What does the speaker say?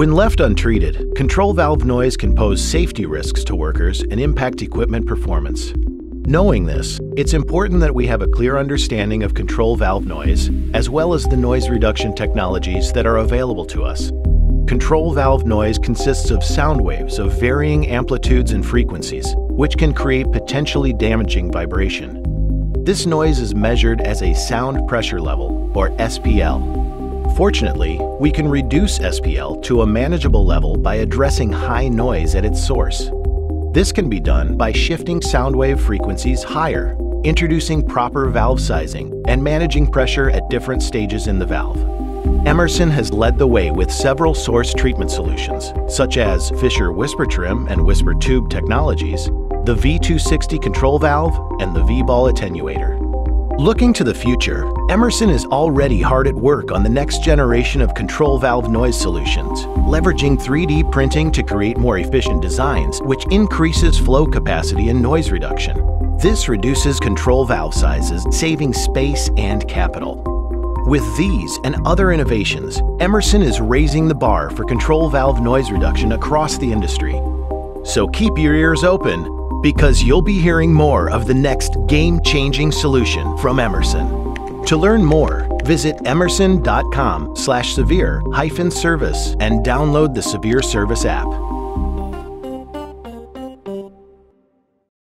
When left untreated, control valve noise can pose safety risks to workers and impact equipment performance. Knowing this, it's important that we have a clear understanding of control valve noise, as well as the noise reduction technologies that are available to us. Control valve noise consists of sound waves of varying amplitudes and frequencies, which can create potentially damaging vibration. This noise is measured as a sound pressure level, or SPL. Fortunately, we can reduce SPL to a manageable level by addressing high noise at its source. This can be done by shifting sound wave frequencies higher, introducing proper valve sizing, and managing pressure at different stages in the valve. Emerson has led the way with several source treatment solutions, such as Fisher Whisper Trim and Whisper Tube technologies, the V260 control valve, and the Vee-Ball attenuator. Looking to the future, Emerson is already hard at work on the next generation of control valve noise solutions, leveraging 3D printing to create more efficient designs, which increases flow capacity and noise reduction. This reduces control valve sizes, saving space and capital. With these and other innovations, Emerson is raising the bar for control valve noise reduction across the industry. So keep your ears open, because you'll be hearing more of the next game-changing solution from Emerson. To learn more, visit emerson.com slash severe hyphen service and download the Severe Service app.